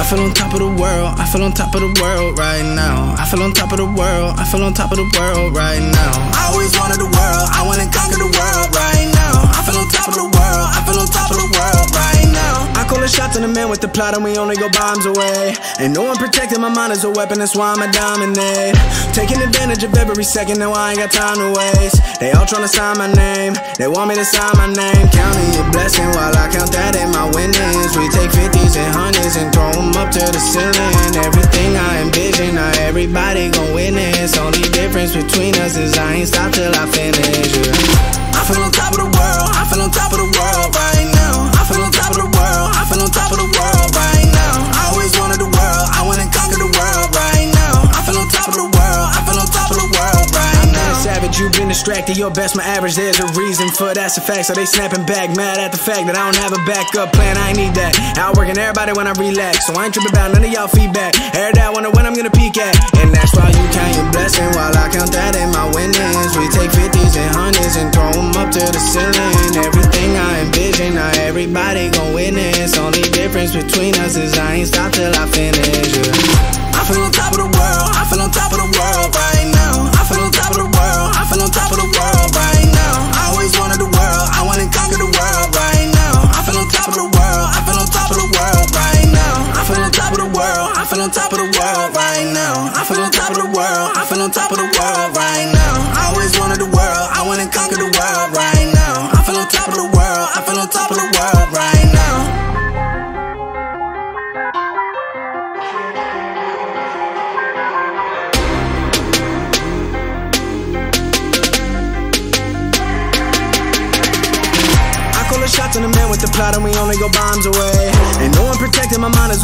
I feel on top of the world, I feel on top of the world right now. I feel on top of the world, I feel on top of the world right now. I always wanted the world, I wanna conquer the world right now. I feel on top of the world, I feel on top of the world right now. I call the shots in the man with the plot and we only go bombs away. Ain't no one protecting my mind as a weapon, that's why I'ma dominate. Taking advantage of every second, now I ain't got time to waste. They all tryna sign my name, they want me to sign my name. Counting your blessing while I count that in my winnings. We take 50s and hundreds and throw them up to the ceiling. Everything I envision, now everybody gon' witness. Only difference between us is I ain't stop till I finish. Yeah. I feel on top of the world, I feel on top of the world right top of the world distracted, your best, my average, there's a reason for that's a fact. So they snapping back, mad at the fact that I don't have a backup plan, I need that. Outworking everybody when I relax, so I ain't tripping about none of y'all feedback. Air that, wonder when I'm gonna peak at. And that's why you count your blessing while I count that in my winnings. We take 50s and hundreds and throw them up to the ceiling. Everything I envision, now everybody gon' witness. Only difference between us is I ain't stop till I finish. Yeah. I feel on top of the world, I feel on top of the world right world, I feel on top of the world right now. I always wanted the world, I wanna conquer the world right now. I feel on top of the world, I feel on top of the world right now. I feel on top of the world, I feel on top of the world right now. I feel on top of the world, I feel on top of the world right now.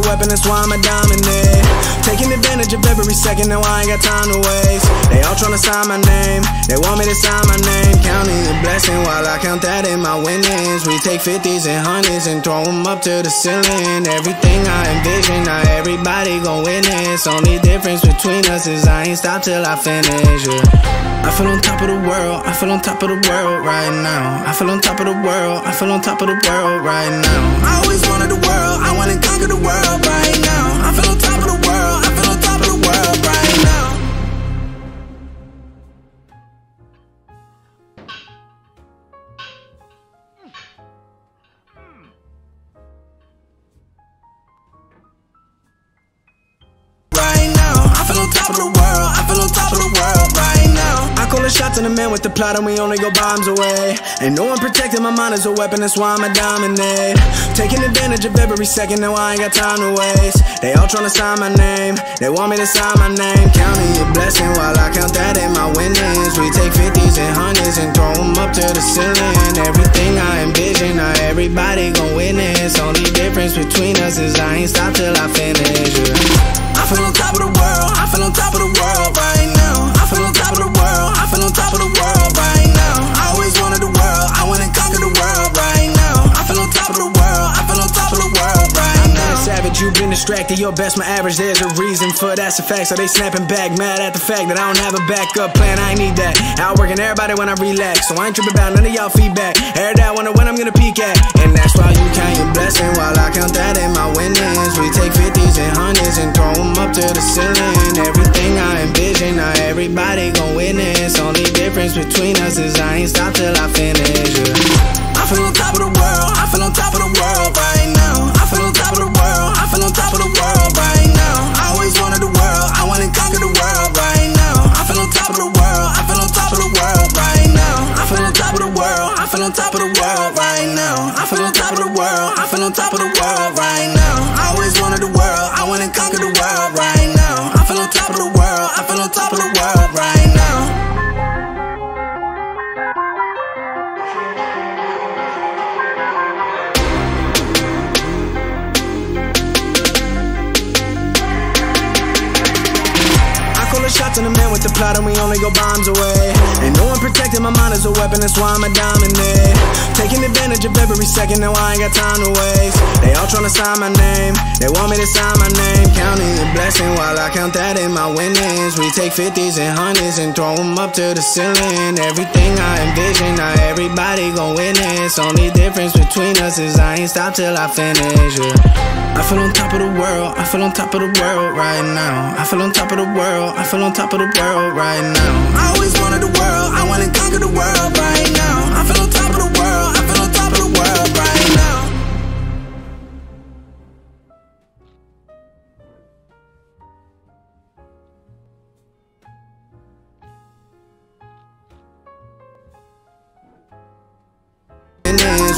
A weapon, that's why I'ma dominate. Taking advantage of every second, now I ain't got time to waste. They all tryna sign my name, they want me to sign my name. Counting your blessing while I count that in my winnings. We take 50s and hundreds and throw them up to the ceiling. Everything I envision, now everybody gon' witness. Only difference between us is I ain't stop till I finish. Yeah. I feel on top of the world, I feel on top of the world right now. I feel on top of the world, I feel on top of the world right now. I always wanted the world, I wanna conquer the world right now. I feel on in the man with the plot and we only go bombs away. Ain't no one protecting my mind as a weapon, that's why I'ma dominate. Taking advantage of every second, now I ain't got time to waste. They all tryna sign my name, they want me to sign my name. Counting your blessing while I count that in my winnings. We take 50s and hundreds and throw them up to the ceiling. Everything I envision, now everybody gon' witness. Only difference between us is I ain't stop till I finish. Yeah. I feel on top of the world, I feel on top of the world right now. On top of the Been distracted, your best, my average, there's a reason for that's a fact. So they snapping back, mad at the fact that I don't have a backup plan, I need that. Outworking everybody when I relax, so I ain't tripping about none of y'all feedback. Air that, wonder when I'm gonna peak at. And that's why you count your blessing while I count that in my winnings. We take 50s and hundreds and throw them up to the ceiling. Everything I envision, now everybody gon' witness. Only difference between us is I ain't stop till I finish. Yeah. I feel on top of the world, I feel on top of the world right now. I feel on top of the world, I feel on top shots in the man with the plot and we only go bombs away. Ain't no one protecting my mind as a weapon, that's why I'ma dominate. Taking advantage of every second, now I ain't got time to waste. They all tryna sign my name, they want me to sign my name. Counting your blessing while I count that in my winnings. We take 50s and hundreds and throw them up to the ceiling. Everything I envision, now everybody gon' witness. Only difference between us is I ain't stop till I finish. Yeah. I feel on top of the world, I feel on top of the world right now. I feel on top of the world, I feel on top of the world right now. I always wanted the world, I wanna conquer the world right now. I feel on top of the world, I feel on top of the world right now.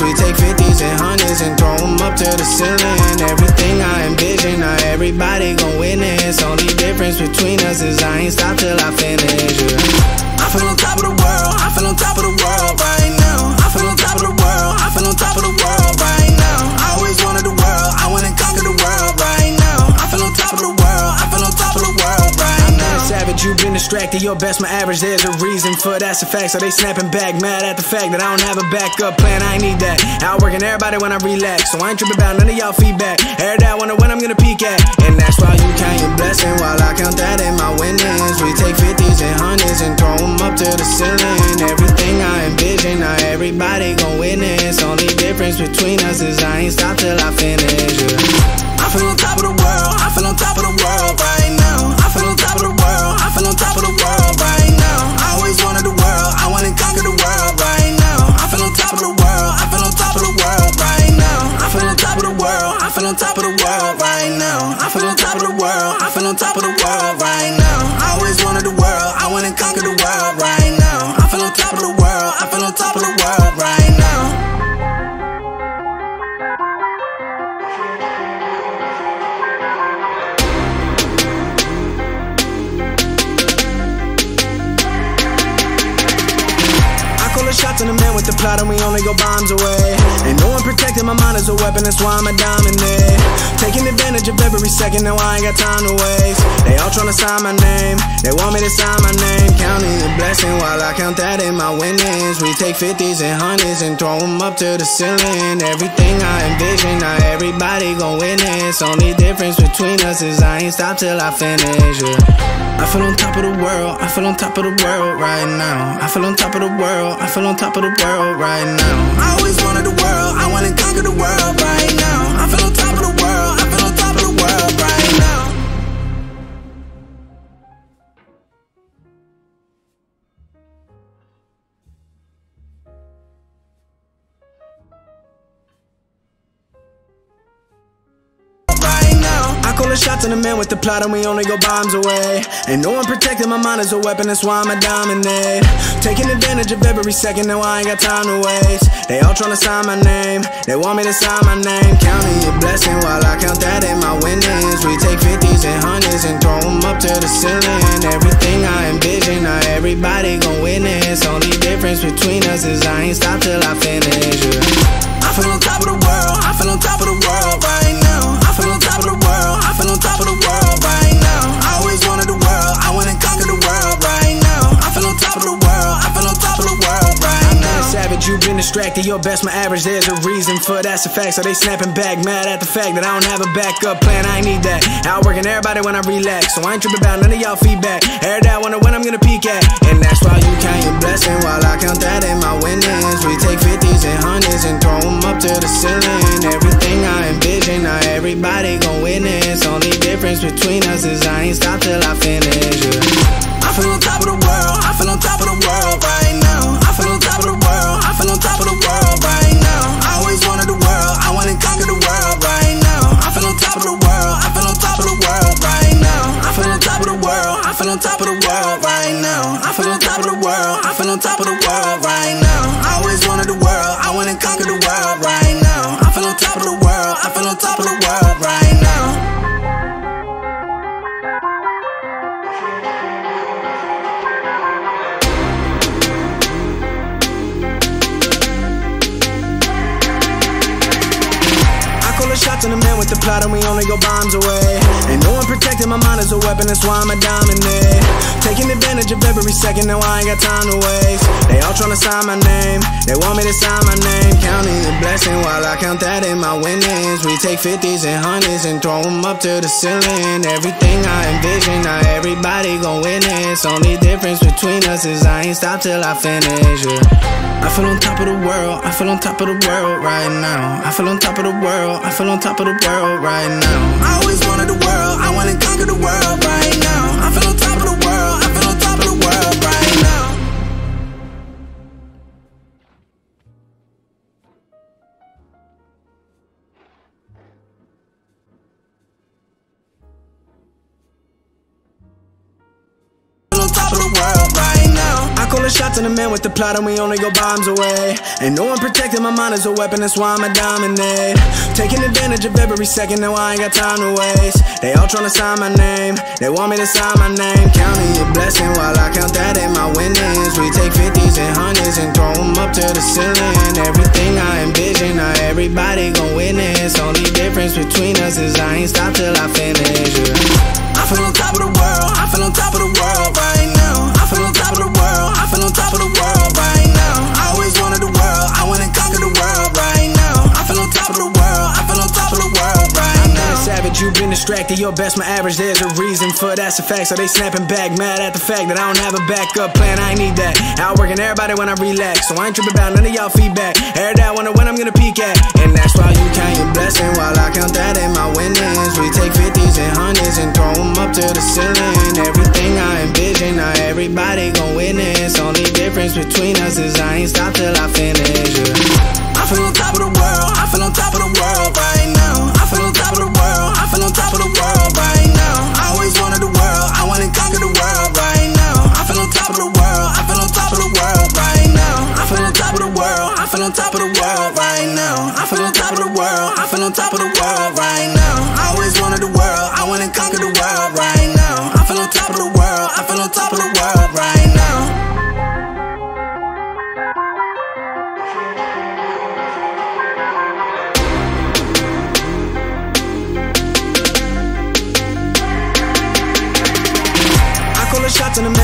We take 50s and hundreds and throw them up to the ceiling. Difference between us is I ain't stop till I finish. Yeah. I feel on top of the world, I feel on top of the world right now. I feel on top of the world, I feel on top of the world right now. I always wanted the world, I wanna conquer the world right now. I feel on top of the world, I feel on top of the world right now. I'm Savage, you've been distracted, your best, my average. There's a reason for that's a fact. So they snapping back, mad at the fact that I don't have a backup plan. I need that. Outworking everybody when I relax. So I ain't tripping about none of y'all feedback. Heard that, wonder when I'm gonna to the ceiling. Everything I envision, now everybody gon' witness. Only difference between us is I ain't stop till I finish. Yeah. I feel on top of the world, I feel on top of the world right now. I feel on top of the world, I feel on top of the world right now. I always wanted the world, I wanna conquer the world right now. I feel on top of the world, I feel on top of the world right now. I feel on top of the world, I feel on top of the world right now. I feel on top of the world, I feel on top of the world shots in the man with the plot and we only go bombs away. Ain't no one protecting my mind as a weapon, that's why I'm a dominate. Taking advantage of every second, now I ain't got time to waste. They all tryna sign my name, they want me to sign my name. Counting the blessing while I count that in my winnings. We take 50s and hundreds and throw them up to the ceiling. Everything I envision, now everybody gon' witness. Only difference between us is I ain't stop till I finish. Yeah. I feel on top of the world, I feel on top of the world right now. I feel on top of the world, I feel on top of the world right now. I always wanted the world, I wanna conquer the world right The shots on the man with the plot and we only go bombs away. Ain't no one protecting my mind as a weapon, that's why I'm a dominate. Taking advantage of every second, now I ain't got time to waste. They all tryna sign my name, they want me to sign my name. Counting your blessing while I count that in my winnings. We take 50s and hundreds and throw them up to the ceiling. Everything I envision, now everybody gon' witness. Only difference between us is I ain't stop till you've been distracted, your best, my average. There's a reason for that's a fact. So they snapping back, mad at the fact that I don't have a backup plan. I need that. Outworking everybody when I relax. So I ain't tripping about none of y'all feedback. Heard that, wonder when I'm gonna peak at. And that's why you count your blessing while I count that in my winnings. We take 50s and hundreds and throw them up to the ceiling. Everything I envision, now everybody gon' witness. Only difference between us is I ain't stop till I finish. Only go bombs away. Protecting my mind is a weapon, that's why I'm a dominate. Taking advantage of every second, now I ain't got time to waste. They all tryna sign my name, they want me to sign my name. Counting the blessing while I count that in my winnings. We take 50s and hundreds and throw them up to the ceiling. Everything I envision, now everybody gon' witness. Only difference between us is I ain't stop till I finish. Yeah. I feel on top of the world, I feel on top of the world right now. I feel on top of the world, I feel on top of the world right now. In the man with the plot and we only go bombs away. Ain't no one protecting my mind as a weapon, that's why I'ma dominate. Taking advantage of every second, now I ain't got time to waste. They all tryna sign my name, they want me to sign my name. Counting your blessing while I count that in my winnings. We take 50s and hundreds and throw them up to the ceiling. Everything I envision, now everybody gon' witness. Only difference between us is I ain't stop till I finish. Yeah. I feel on top of the world, Your best, my average, there's a reason for that's a fact. So they snapping back, mad at the fact that I don't have a backup plan. I need that. Outworking everybody when I relax. So I ain't tripping about none of y'all feedback. Heard that, wonder when I'm gonna peak at. And that's why you count your blessing while I count that in my winnings. We take 50s and hundreds and throw them up to the ceiling. Everything I envision, now everybody gon' witness. Only difference between us is I ain't stop top of the world right now. I feel on top of the world, I feel on top of the world right now. I feel on top of the world, I feel on top of the world right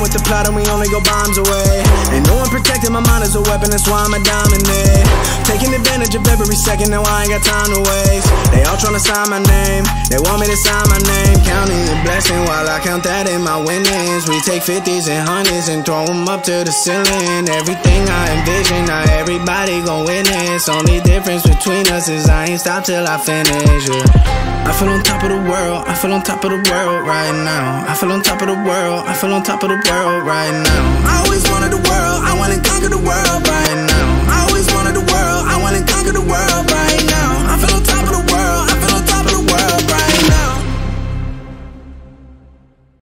man with the plot and we only go bombs away. Ain't no one protecting my mind as a weapon, that's why I'ma dominate. Taking advantage of every second, now I ain't got time to waste. They all tryna sign my name, they want me to sign my name. Counting your blessing while I count that in my winnings. We take 50s and hundreds and throw them up to the ceiling. Everything I envision, now everybody gon' witness. Only difference between us is I ain't stop till I finish. Yeah. I feel on top of the world, I feel on top of the world right now. I feel on top of the world, I feel on top of the world world right now. I always wanted the world, I wanna conquer the world right now. I always wanted the world, I wanna conquer the world.